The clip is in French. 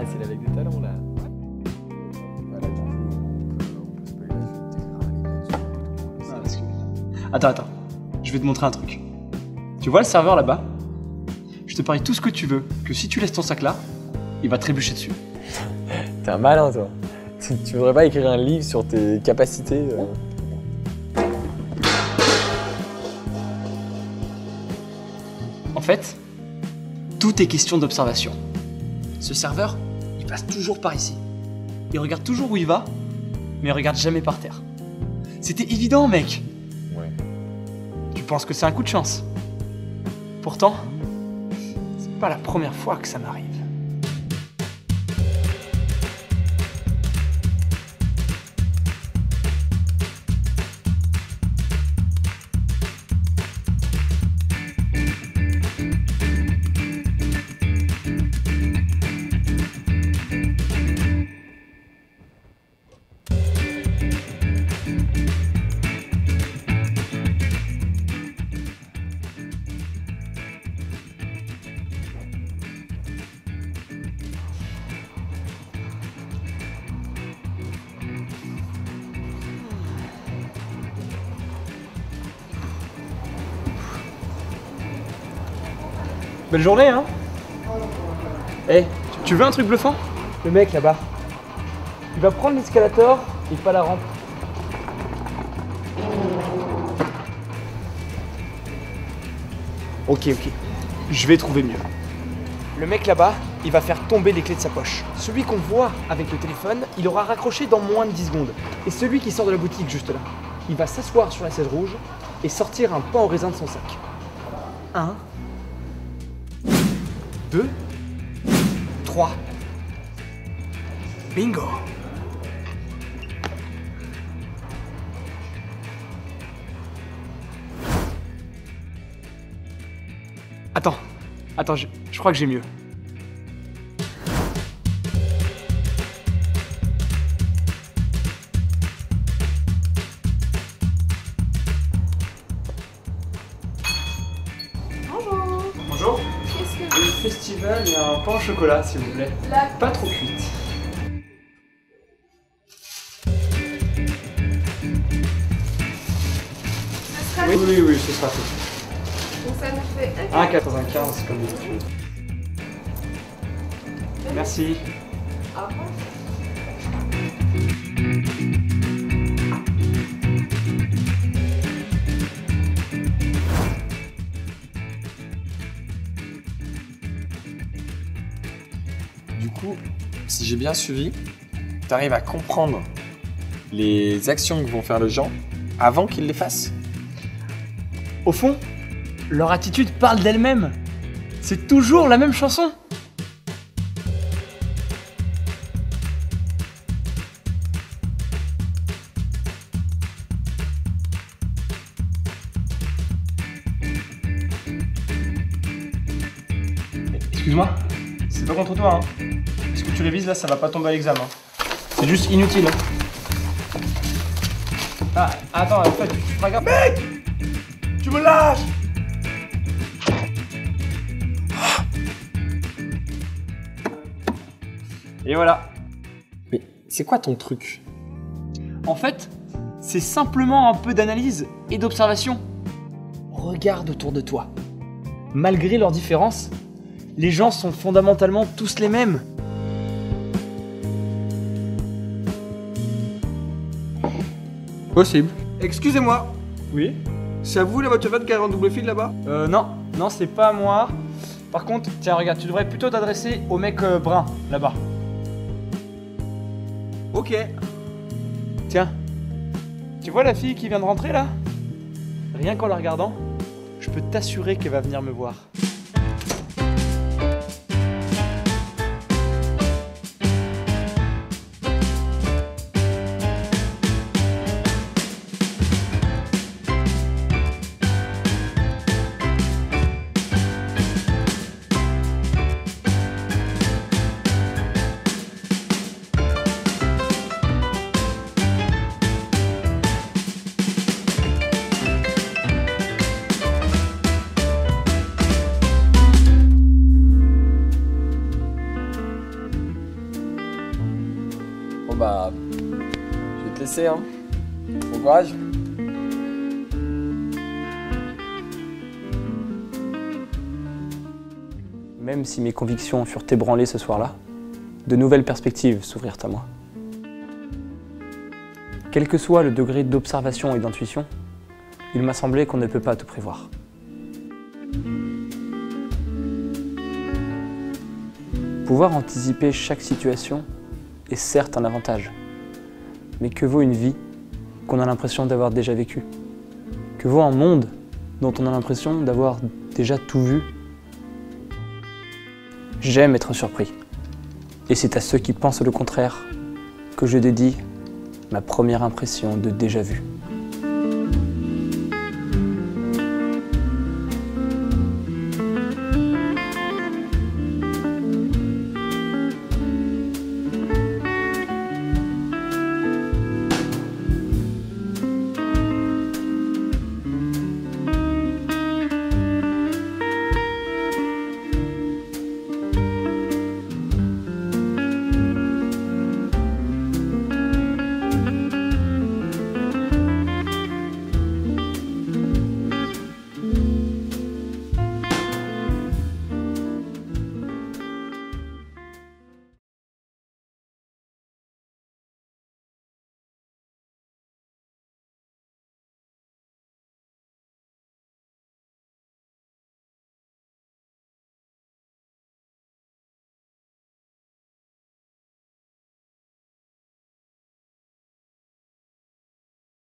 Ah, c'est avec des talons là. Voilà, du coup, Attends, attends. Je vais te montrer un truc. Tu vois le serveur là-bas? Je te parie tout ce que tu veux que si tu laisses ton sac là, il va trébucher dessus. T'es un malin, toi. Tu, tu voudrais pas écrire un livre sur tes capacités euh? En fait, tout est question d'observation. Ce serveur, passe toujours par ici. Il regarde toujours où il va, mais il regarde jamais par terre. C'était évident, mec. Ouais. Tu penses que c'est un coup de chance. Pourtant, c'est pas la première fois que ça m'arrive. Belle journée, hein Eh, tu- tu veux un truc bluffant? Le mec là-bas, il va prendre l'escalator et pas la rampe. Ok, ok. Je vais trouver mieux. Le mec là-bas, il va faire tomber les clés de sa poche. Celui qu'on voit avec le téléphone, il aura raccroché dans moins de 10 secondes. Et celui qui sort de la boutique juste là, il va s'asseoir sur la chaise rouge et sortir un pain au raisin de son sac. Un, deux, trois. Bingo Attends, attends, je, je crois que j'ai mieux. Festival, a un pain au chocolat s'il vous plaît. La Pas trop cuite. Oui, oui, oui, ce sera tout. Donc ça nous fait un 1,95 comme d'habitude. Merci. Au revoir. J'ai bien suivi, t'arrives à comprendre les actions que vont faire les gens avant qu'ils les fassent. Au fond, leur attitude parle d'elle-même. C'est toujours la même chanson. Excuse-moi, c'est pas contre toi. Hein. Que tu révises là, ça va pas tomber à l'examen. C'est juste inutile. hein. Ah, attends, en fait, tu, tu feras gaffe. Mec Tu me lâches Et voilà. Mais c'est quoi ton truc? En fait, c'est simplement un peu d'analyse et d'observation. Regarde autour de toi. Malgré leurs différences, les gens sont fondamentalement tous les mêmes. Possible. Excusez-moi, Oui c'est à vous la voiture verte qui a un double fil là-bas? Euh, non, non, c'est pas moi. Par contre, tiens, regarde, tu devrais plutôt t'adresser au mec euh, brun, là-bas. Ok. Tiens, tu vois la fille qui vient de rentrer là? Rien qu'en la regardant, je peux t'assurer qu'elle va venir me voir. Passer. Hein. Bon courage. Même si mes convictions furent ébranlées ce soir-là, de nouvelles perspectives s'ouvrirent à moi. Quel que soit le degré d'observation et d'intuition, il m'a semblé qu'on ne peut pas tout prévoir. Pouvoir anticiper chaque situation est certes un avantage, mais que vaut une vie qu'on a l'impression d'avoir déjà vécue? Que vaut un monde dont on a l'impression d'avoir déjà tout vu? J'aime être surpris. Et c'est à ceux qui pensent le contraire que je dédie ma première impression de déjà vu.